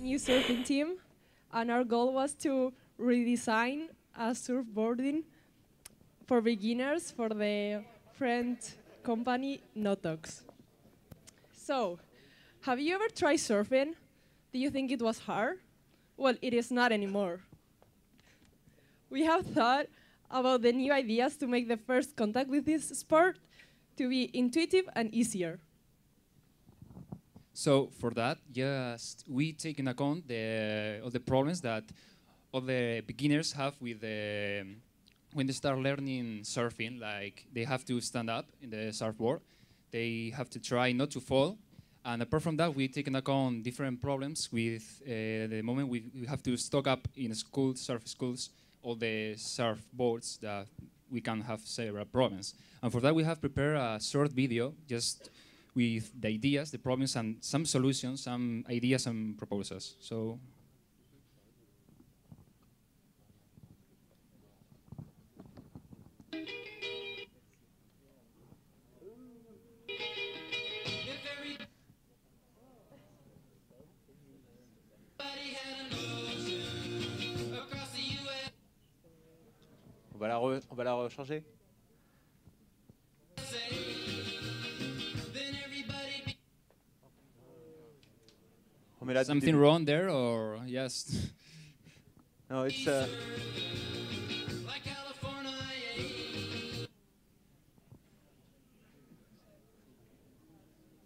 new surfing team, and our goal was to redesign a surfboarding for beginners for the friend company Notox. So, have you ever tried surfing? Do you think it was hard? Well, it is not anymore. We have thought about the new ideas to make the first contact with this sport to be intuitive and easier. So for that, just we take in account the all the problems that all the beginners have with the when they start learning surfing. Like they have to stand up in the surfboard, they have to try not to fall, and apart from that, we take in account different problems with uh, the moment we, we have to stock up in schools, surf schools, all the surf boards that we can have several problems. And for that, we have prepared a short video just with the ideas, the problems, and some solutions, some ideas and proposals. So. On va la, re- La du Something début. wrong there, or yes? No, it's uh,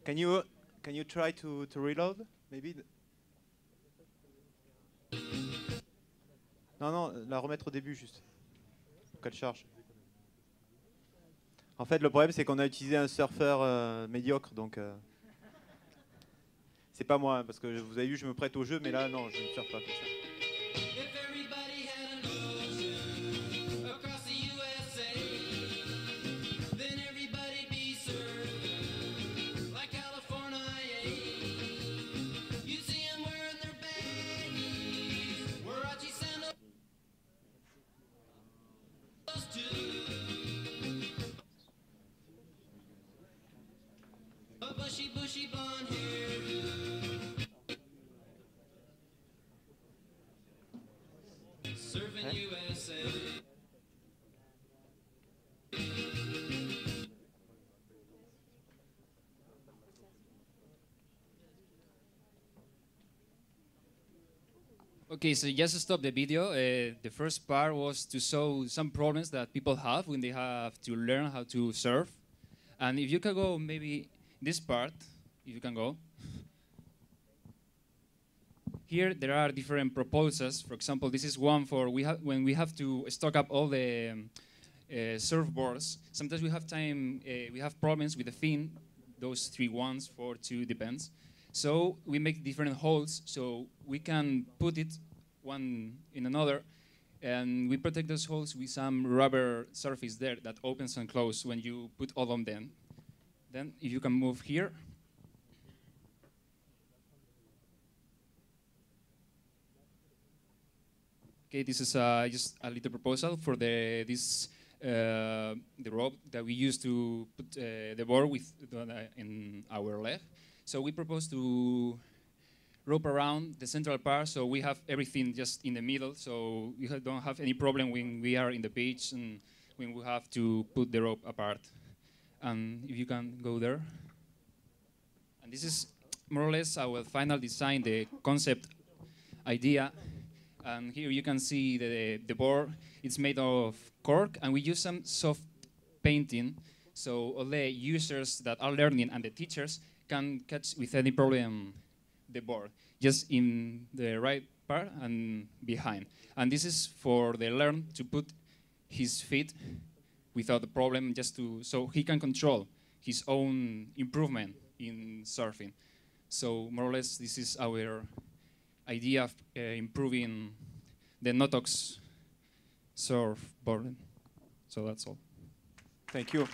Can you can you try to, to reload maybe? Non non, la remettre au début juste. Pour qu'elle charge. En fait, le problème c'est qu'on a utilisé un surfeur euh, médiocre donc euh, c'est pas moi hein, parce que vous avez vu je me prête au jeu mais là non, je ne surfe pas comme ça. Okay, so just to stop the video, uh, the first part was to show some problems that people have when they have to learn how to surf. And if you can go maybe this part, if you can go. Here there are different proposals. For example, this is one for we when we have to stock up all the um, uh, surfboards. Sometimes we have time, uh, we have problems with the fin, those three ones, four, two, depends. So we make different holes so we can put it one in another and we protect those holes with some rubber surface there that opens and closes when you put all of them. Then if you can move here. Okay, this is uh, just a little proposal for the this uh, the rope that we use to put uh, the board with uh, in our leg. So we propose to rope around the central part so we have everything just in the middle so we don't have any problem when we are in the beach and when we have to put the rope apart. And if you can go there. And this is more or less our final design, the concept idea. And here you can see the, the board. It's made of cork, and we use some soft painting, so all the users that are learning and the teachers can catch with any problem the board, just in the right part and behind. And this is for the learn to put his feet without the problem, just to so he can control his own improvement in surfing. So more or less, this is our idea of uh, improving the Notox surfboard. So that's all. Thank you.